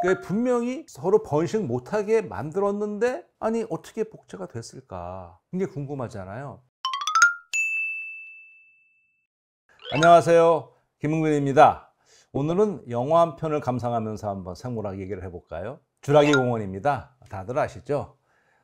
그러니까 분명히 서로 번식 못하게 만들었는데 아니 어떻게 복제가 됐을까? 이게 궁금하잖아요. 안녕하세요. 김흥근입니다. 오늘은 영화 한 편을 감상하면서 한번 생물학 얘기를 해볼까요? 주라기 공원입니다. 다들 아시죠?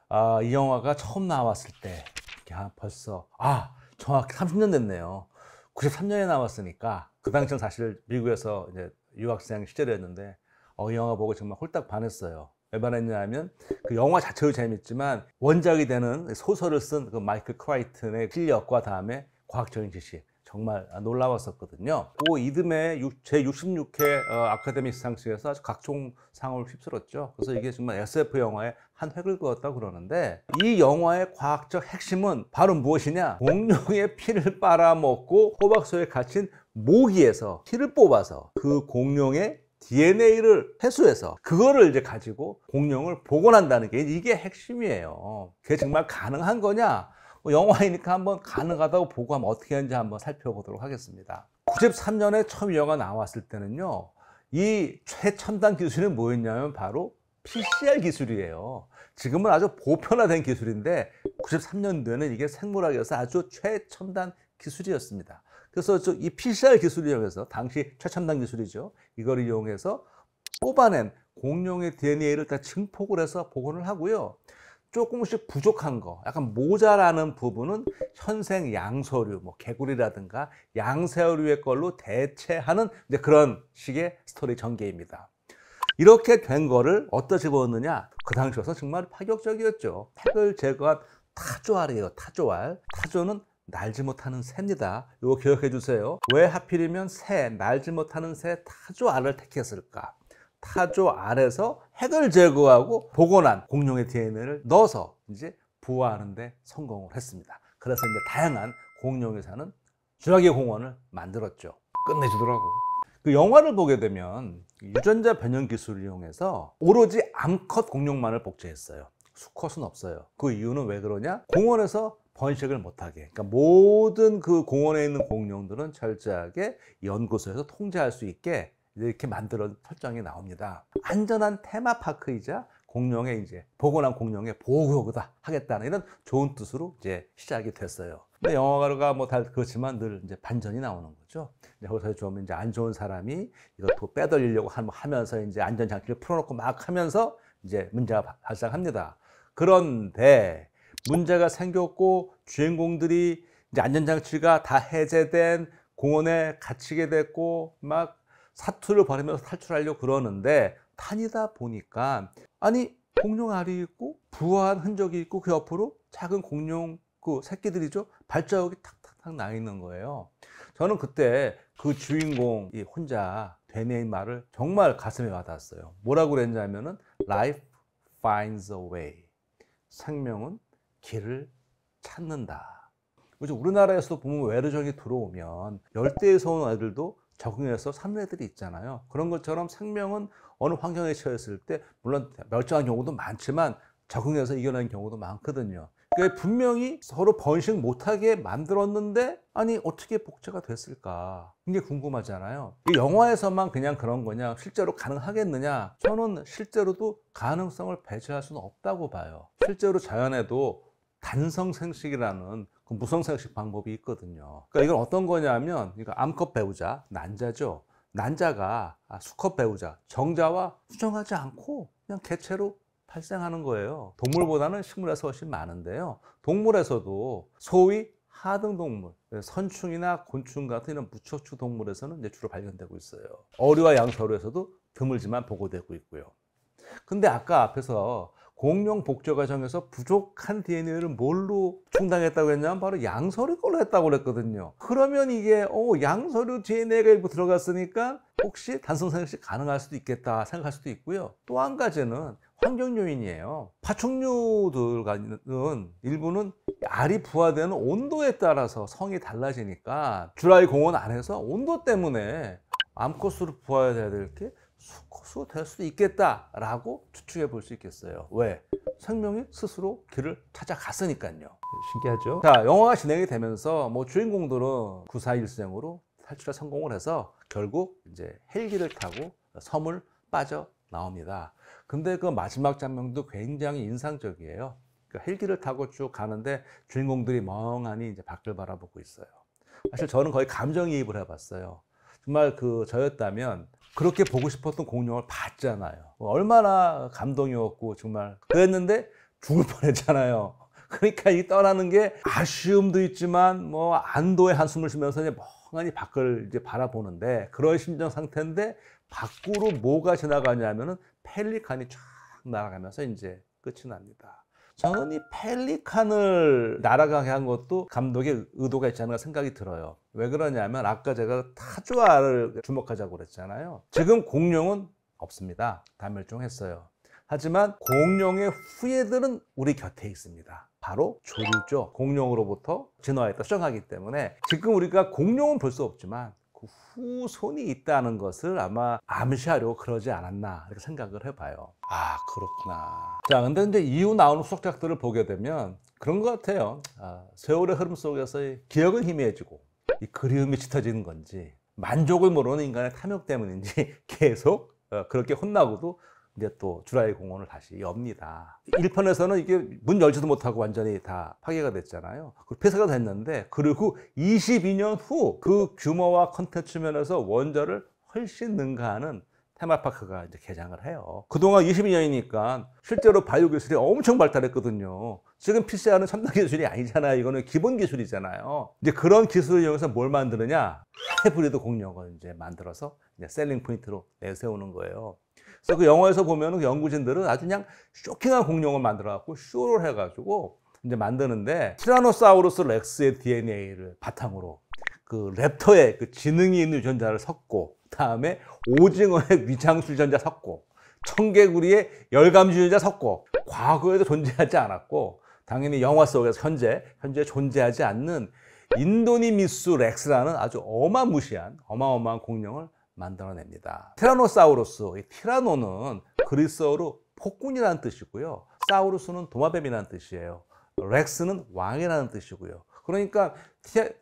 아, 이 영화가 처음 나왔을 때 야, 벌써 아 정확히 30년 됐네요. 93년에 나왔으니까 그 당시는 사실 미국에서 이제 유학생 시절이었는데 어, 이 영화 보고 정말 홀딱 반했어요. 왜 반했냐면 그 영화 자체도 재밌지만 원작이 되는 소설을 쓴 그 마이클 크라이튼의 실력과 다음에 과학적인 지식 정말 놀라웠었거든요. 그 이듬해 제 66회 어, 아카데미 시상식에서 아주 각종 상을 휩쓸었죠. 그래서 이게 정말 SF 영화의 한 획을 그었다고 그러는데 이 영화의 과학적 핵심은 바로 무엇이냐? 공룡의 피를 빨아먹고 호박소에 갇힌 모기에서 피를 뽑아서 그 공룡의 DNA를 회수해서 그거를 이제 가지고 공룡을 복원한다는 게 이게 핵심이에요. 그게 정말 가능한 거냐? 뭐 영화이니까 한번 가능하다고 보고 하면 어떻게 하는지 한번 살펴보도록 하겠습니다. 93년에 처음 영화 나왔을 때는요. 이 최첨단 기술이 뭐였냐면 바로 PCR 기술이에요. 지금은 아주 보편화된 기술인데 93년도에는 이게 생물학에서 아주 최첨단 기술이었습니다. 그래서 이 PCR 기술을 이용해서 당시 최첨단 기술이죠. 이걸 이용해서 뽑아낸 공룡의 DNA를 다 증폭을 해서 복원을 하고요. 조금씩 부족한 거, 약간 모자라는 부분은 현생 양서류, 뭐 개구리라든가 양새류의 걸로 대체하는 이제 그런 식의 스토리 전개입니다. 이렇게 된 거를 어디다 집어넣느냐? 그 당시에서 정말 파격적이었죠. 팩을 제거한 타조알이에요. 타조알. 타조는 날지 못하는 새입니다. 이거 기억해 주세요. 왜 하필이면 새, 날지 못하는 새 타조 알을 택했을까? 타조 알에서 핵을 제거하고 복원한 공룡의 DNA를 넣어서 이제 부화하는데 성공을 했습니다. 그래서 이제 다양한 공룡이 사는 주라기 공원을 만들었죠. 끝내주더라고. 그 영화를 보게 되면 유전자 변형 기술을 이용해서 오로지 암컷 공룡만을 복제했어요. 수컷은 없어요. 그 이유는 왜 그러냐? 공원에서 번식을 못하게. 그러니까 모든 그 공원에 있는 공룡들은 철저하게 연구소에서 통제할 수 있게 이렇게 만들어 설정이 나옵니다. 안전한 테마파크이자 공룡의 이제 복원한 공룡의 보호구다 하겠다는 이런 좋은 뜻으로 이제 시작이 됐어요. 근데 영화가 뭐 다 그렇지만 늘 이제 반전이 나오는 거죠. 이제 거기서 좀 이제 안 좋은 사람이 이것도 빼돌리려고 하면서 이제 안전장치를 풀어놓고 막 하면서 이제 문제가 발생합니다. 그런데 문제가 생겼고 주인공들이 이제 안전장치가 다 해제된 공원에 갇히게 됐고 막 사투를 벌이면서 탈출하려고 그러는데 탄이다 보니까 아니 공룡 알이 있고 부화한 흔적이 있고 그 옆으로 작은 공룡 그 새끼들이죠. 발자국이 탁탁탁 나 있는 거예요. 저는 그때 그 주인공이 혼자 되뇌인 말을 정말 가슴에 와닿았어요. 뭐라고 그랬냐면은 life finds a way. 생명은 길을 찾는다. 그죠? 우리나라에서도 보면 외래종이 들어오면 열대에서 온 아이들도 적응해서 사는 애들이 있잖아요. 그런 것처럼 생명은 어느 환경에 처했을 때 물론 멸종한 경우도 많지만 적응해서 이겨낸 경우도 많거든요. 그러니까 분명히 서로 번식 못하게 만들었는데 아니 어떻게 복제가 됐을까 이게 궁금하잖아요 영화에서만 그냥 그런 거냐 실제로 가능하겠느냐 저는 실제로도 가능성을 배제할 수는 없다고 봐요 실제로 자연에도 단성 생식이라는 그 무성 생식 방법이 있거든요. 그러니까 이건 어떤 거냐면 이거 암컷 배우자, 난자죠. 난자가 아, 수컷 배우자, 정자와 수정하지 않고 그냥 개체로 발생하는 거예요. 동물보다는 식물에서 훨씬 많은데요. 동물에서도 소위 하등 동물, 선충이나 곤충 같은 이런 무척추 동물에서는 이제 주로 발견되고 있어요. 어류와 양서류에서도 드물지만 보고되고 있고요. 근데 아까 앞에서 공룡 복제 과정에서 부족한 DNA를 뭘로 충당했다고 했냐면 바로 양서류 걸로 했다고 그랬거든요. 그러면 이게 어, 양서류 DNA가 일부 들어갔으니까 혹시 단성 생식 가능할 수도 있겠다 생각할 수도 있고요. 또 한 가지는 환경 요인이에요. 파충류들과는 일부는 알이 부화되는 온도에 따라서 성이 달라지니까 주라이 공원 안에서 온도 때문에 암컷으로 부화해야 될 게 수컷수 될 수도 있겠다라고 추측해 볼 수 있겠어요. 왜? 생명이 스스로 길을 찾아갔으니까요. 신기하죠? 자, 영화가 진행이 되면서 뭐 주인공들은 구사일생으로 탈출에 성공을 해서 결국 이제 헬기를 타고 섬을 빠져 나옵니다. 근데 그 마지막 장면도 굉장히 인상적이에요. 그 헬기를 타고 쭉 가는데 주인공들이 멍하니 이제 밖을 바라보고 있어요. 사실 저는 거의 감정이입을 해봤어요. 정말 그 저였다면 그렇게 보고 싶었던 공룡을 봤잖아요. 얼마나 감동이었고 정말 그랬는데 죽을 뻔했잖아요. 그러니까 이 떠나는 게 아쉬움도 있지만 뭐 안도의 한숨을 쉬면서 이제 멍하니 밖을 이제 바라보는데 그런 심정 상태인데 밖으로 뭐가 지나가냐면은 펠리칸이 쫙 날아가면서 이제 끝이 납니다. 저는 이 펠리칸을 날아가게 한 것도 감독의 의도가 있지 않은가 생각이 들어요. 왜 그러냐면 아까 제가 타조아를 주목하자고 그랬잖아요. 지금 공룡은 없습니다. 다 멸종했어요. 하지만 공룡의 후예들은 우리 곁에 있습니다. 바로 조류죠. 공룡으로부터 진화했다 수정하기 때문에 지금 우리가 공룡은 볼 수 없지만 그 후손이 있다는 것을 아마 암시하려고 그러지 않았나 이렇게 생각을 해봐요. 아 그렇구나. 자 근데 이제 이후 나오는 후속작들을 보게 되면 그런 것 같아요. 아, 세월의 흐름 속에서 기억은 희미해지고 이 그리움이 짙어지는 건지 만족을 모르는 인간의 탐욕 때문인지 계속 어, 그렇게 혼나고도 이제 또 주라이 공원을 다시 엽니다. 1편에서는 이게 문 열지도 못하고 완전히 다 파괴가 됐잖아요. 폐쇄가 됐는데 그리고 22년 후 그 규모와 컨텐츠 면에서 원저를 훨씬 능가하는 테마파크가 이제 개장을 해요. 그동안 22년이니까 실제로 바이오 기술이 엄청 발달했거든요. 지금 PCR은 첨단 기술이 아니잖아요. 이거는 기본 기술이잖아요. 이제 그런 기술을 이용해서 뭘 만드느냐? 하이브리드 공룡을 이제 만들어서 이제 selling point로 내세우는 거예요. 그래서 그 영화에서 보면은 그 연구진들은 아주 그냥 쇼킹한 공룡을 만들어갖고 쇼를 해가지고 이제 만드는데 티라노사우루스 렉스의 DNA를 바탕으로 그 랩터의 그 지능이 있는 유전자를 섞고 다음에 오징어의 위장술 유전자 섞고 청개구리의 열감지 유전자 섞고 과거에도 존재하지 않았고 당연히 영화 속에서 현재 현재 존재하지 않는 인도니미스 렉스라는 아주 어마무시한 어마어마한 공룡을 만들어냅니다. 티라노사우루스, 티라노는 그리스어로 폭군이라는 뜻이고요. 사우루스는 도마뱀이라는 뜻이에요. 렉스는 왕이라는 뜻이고요. 그러니까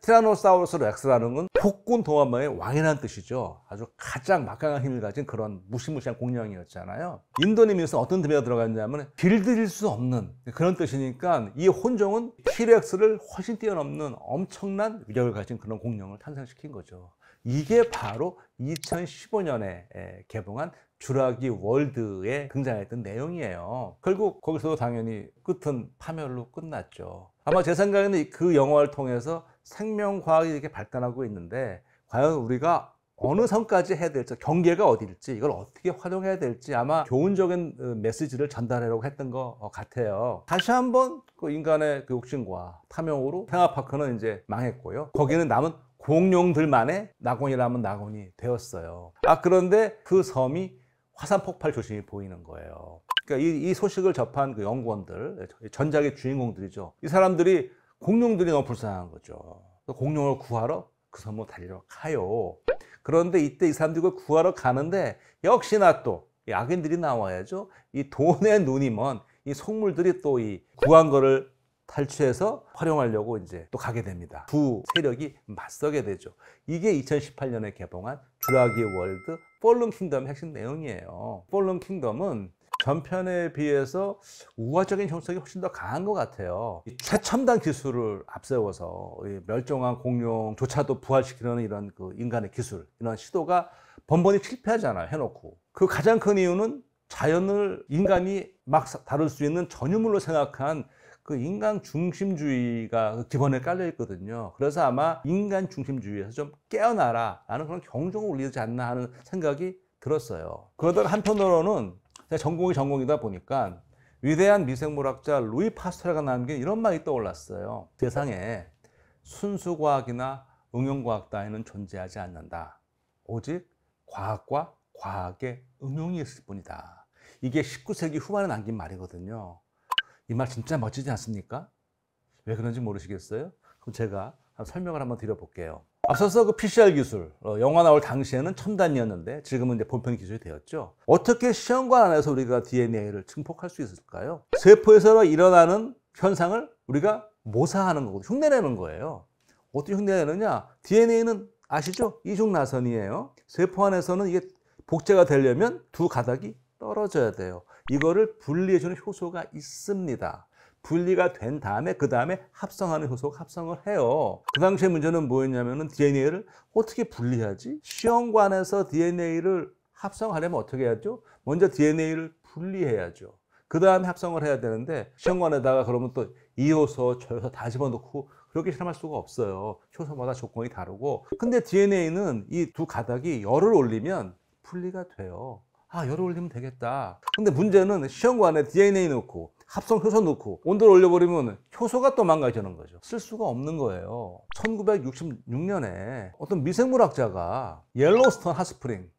티라노사우루스 렉스라는 건 폭군 도마뱀의 왕이라는 뜻이죠. 아주 가장 막강한 힘을 가진 그런 무시무시한 공룡이었잖아요. 인도미누스에서 어떤 의미가 들어갔냐면 길들일 수 없는 그런 뜻이니까 이 혼종은 T-Rex를 훨씬 뛰어넘는 엄청난 위력을 가진 그런 공룡을 탄생시킨 거죠. 이게 바로 2015년에 개봉한 주라기 월드에 등장했던 내용이에요. 결국 거기서도 당연히 끝은 파멸로 끝났죠. 아마 제 생각에는 그 영화를 통해서 생명과학이 이렇게 발달하고 있는데 과연 우리가 어느 선까지 해야 될지 경계가 어디일지 이걸 어떻게 활용해야 될지 아마 교훈적인 어, 메시지를 전달하려고 했던 것 같아요. 다시 한번 그 인간의 그 욕심과 탐욕으로 테마파크는 이제 망했고요. 거기는 남은 공룡들만의 낙원이라면 낙원이 되었어요. 아 그런데 그 섬이 화산 폭발 조짐이 보이는 거예요. 그러니까 이, 이 소식을 접한 그 연구원들, 전작의 주인공들이죠. 이 사람들이 공룡들이 너무 불쌍한 거죠. 공룡을 구하러 그 섬으로 달리러 가요. 그런데 이때 이 사람들이 구하러 가는데 역시나 또 악인들이 나와야죠. 이 돈의 눈이 먼 이 속물들이 또 이 구한 거를 탈취해서 활용하려고 이제 또 가게 됩니다. 두 세력이 맞서게 되죠. 이게 2018년에 개봉한 주라기 월드 폴른 킹덤의 핵심 내용이에요. 폴른 킹덤은 전편에 비해서 우화적인 형성이 훨씬 더 강한 것 같아요. 최첨단 기술을 앞세워서 멸종한 공룡조차도 부활시키는 이런 그 인간의 기술, 이런 시도가 번번이 실패하잖아요. 해놓고. 그 가장 큰 이유는 자연을 인간이 막 다룰 수 있는 전유물로 생각한 그 인간 중심주의가 그 기본에 깔려 있거든요. 그래서 아마 인간 중심주의에서 좀 깨어나라 라는 그런 경종을 울리지 않나 하는 생각이 들었어요. 그러다가 한편으로는 전공이 전공이다 보니까 위대한 미생물학자 루이 파스텔가 남긴 이런 말이 떠올랐어요. 세상에 순수과학이나 응용과학 따위는 존재하지 않는다. 오직 과학과 과학의 응용이 있을 뿐이다. 이게 19세기 후반에 남긴 말이거든요. 이 말 진짜 멋지지 않습니까? 왜 그런지 모르시겠어요? 그럼 제가 설명을 한번 드려볼게요. 앞서서 그 PCR 기술, 어, 영화 나올 당시에는 첨단이었는데 지금은 이제 본편 기술이 되었죠. 어떻게 시험관 안에서 우리가 DNA를 증폭할 수 있을까요? 세포에서 일어나는 현상을 우리가 모사하는 거고 흉내내는 거예요. 어떻게 흉내내느냐? DNA는 아시죠? 이중 나선이에요. 세포 안에서는 이게 복제가 되려면 두 가닥이 떨어져야 돼요. 이거를 분리해주는 효소가 있습니다. 분리가 된 다음에 그 다음에 합성하는 효소가 합성을 해요. 그 당시에 문제는 뭐였냐면은 DNA를 어떻게 분리하지? 시험관에서 DNA를 합성하려면 어떻게 해야죠? 먼저 DNA를 분리해야죠. 그 다음에 합성을 해야 되는데 시험관에다가 그러면 또 이 효소, 저 효소 다 집어넣고 그렇게 실험할 수가 없어요. 효소마다 조건이 다르고. 근데 DNA는 이 두 가닥이 열을 올리면 분리가 돼요. 아, 열을 올리면 되겠다. 근데 문제는 시험관에 DNA 넣고 합성 효소 넣고 온도를 올려버리면 효소가 또 망가지는 거죠. 쓸 수가 없는 거예요. 1966년에 어떤 미생물학자가 옐로스톤 핫스프링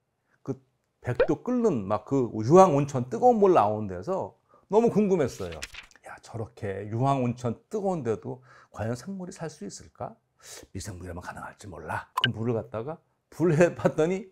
그 100도 끓는 막 그 유황 온천 뜨거운 물 나오는 데서 너무 궁금했어요. 야, 저렇게 유황 온천 뜨거운데도 과연 생물이 살 수 있을까? 미생물이라면 가능할지 몰라. 그 물을 갖다가 분리해 봤더니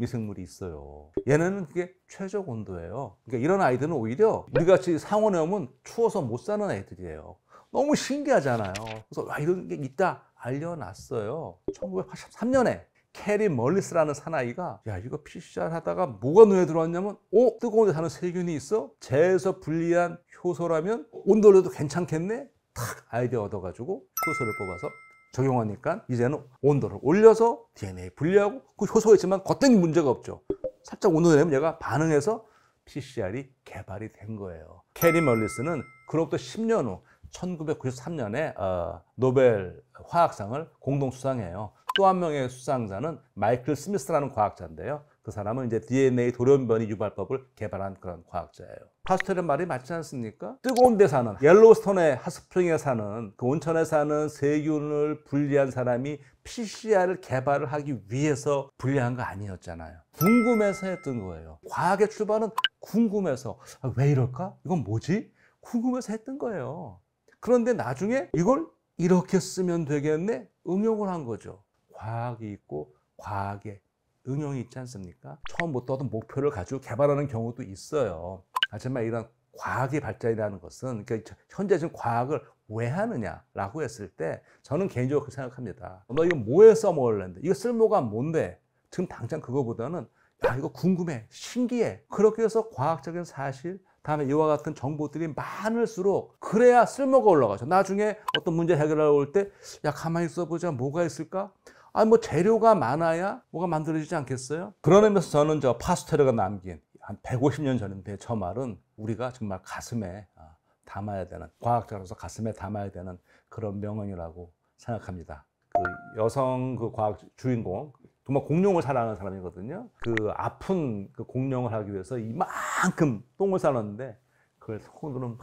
미생물이 있어요. 얘네는 그게 최적 온도예요. 그러니까 이런 아이들은 오히려 우리 같이 상온에 오면 추워서 못 사는 애들이에요. 너무 신기하잖아요. 그래서 와 이런 게 있다 알려놨어요. 1983년에 캐리 멀리스라는 사나이가 야 이거 PCR 하다가 뭐가 눈에 들어왔냐면 오 뜨거운 데 사는 세균이 있어? 쟤에서 분리한 효소라면 온도로도 괜찮겠네? 탁 아이디어 얻어가지고 효소를 뽑아서 적용하니까 이제는 온도를 올려서 DNA 분리하고 그 효소가 있지만 겉등이 문제가 없죠. 살짝 온도 내면 얘가 반응해서 PCR이 개발이 된 거예요. 캐리 멀리스는 그로부터 10년 후 1993년에 어, 노벨 화학상을 공동 수상해요. 또 한 명의 수상자는 마이클 스미스라는 과학자인데요. 그 사람은 이제 DNA 돌연변이 유발법을 개발한 그런 과학자예요. 파스텔의 말이 맞지 않습니까? 뜨거운 데 사는 옐로스톤의 핫스프링에 사는 그 온천에 사는 세균을 분리한 사람이 PCR을 개발을 하기 위해서 분리한 거 아니었잖아요. 궁금해서 했던 거예요. 과학의 출발은 궁금해서 아, 왜 이럴까? 이건 뭐지? 궁금해서 했던 거예요. 그런데 나중에 이걸 이렇게 쓰면 되겠네? 응용을 한 거죠. 과학이 있고 과학의 응용이 있지 않습니까? 처음부터 어떤 목표를 가지고 개발하는 경우도 있어요. 하지만 이런 과학의 발전이라는 것은 그러니까 현재 지금 과학을 왜 하느냐라고 했을 때 저는 개인적으로 그렇게 생각합니다. 너 이거 뭐에 써먹을랜데? 이거 쓸모가 뭔데? 지금 당장 그거보다는 야 이거 궁금해, 신기해. 그렇게 해서 과학적인 사실 다음에 이와 같은 정보들이 많을수록 그래야 쓸모가 올라가죠. 나중에 어떤 문제 해결하러 올 때 야 가만히 있어보자 뭐가 있을까? 아니 뭐 재료가 많아야 뭐가 만들어지지 않겠어요? 그런 의미에서 저는 저 파스테르가 남긴 한 150년 전인데 저 말은 우리가 정말 가슴에 아, 담아야 되는 과학자로서 가슴에 담아야 되는 그런 명언이라고 생각합니다. 그 여성 그 과학 주인공 정말 공룡을 사랑하는 사람이거든요. 그 아픈 그 공룡을 하기 위해서 이만큼 똥을 싸놨는데 그걸 손으로 막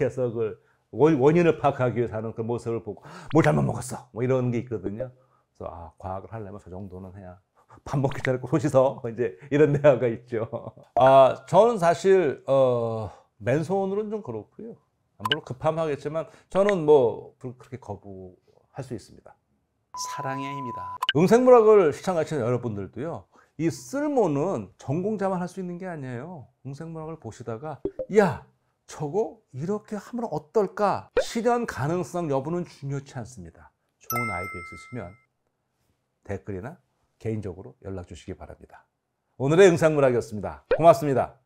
해서 그 원인을 파악하기 위해서 하는 그 모습을 보고 뭘 잘못 먹었어 뭐 이런 게 있거든요. 그래서 아 과학을 하려면 저 정도는 해야 밥 먹기 전에 꼭 소시서 이제 이런 대화가 있죠. 아 저는 사실 어 맨손으로는 좀 그렇고요. 물론 급하면 하겠지만 저는 뭐 그렇게 거부할 수 있습니다. 사랑의 힘이다. 음생물학을 시청하시는 여러분들도요. 이 쓸모는 전공자만 할 수 있는 게 아니에요. 음생물학을 보시다가 야 저거 이렇게 하면 어떨까? 실현 가능성 여부는 중요치 않습니다. 좋은 아이디어 있으시면 댓글이나 개인적으로 연락 주시기 바랍니다. 오늘의 응상물학이었습니다. 고맙습니다.